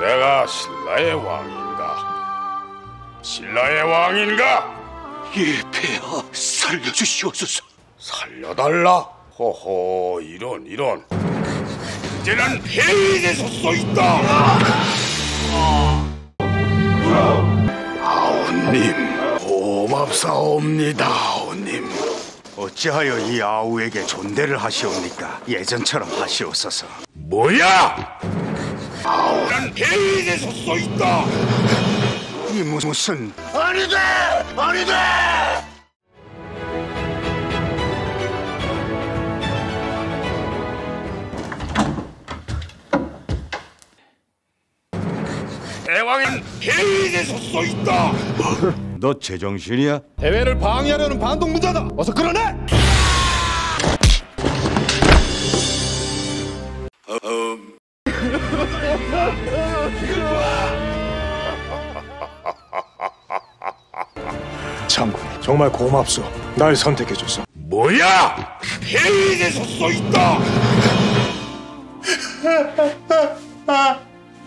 내가 신라의 왕인가? 신라의 왕인가? 예, 폐하 살려주시옵소서. 살려달라. 호호 이런 이런. 이제는 폐위에서 쏘있다. 아우님 고맙사옵니다 아우님. 어찌하여 이 아우에게 존대를 하시옵니까? 예전처럼 하시옵소서. 뭐야? 아우는 폐위에서 쏘있다. 이 무슨 아니돼 아니돼. 대왕은 폐위에서 쏘있다. 너 제정신이야? 대회를 방해하려는 반동문자다. 어서 끌어내. 장군 정말 고맙소. 날 선택해줘서. 뭐야? 폐위에서 쏘있다.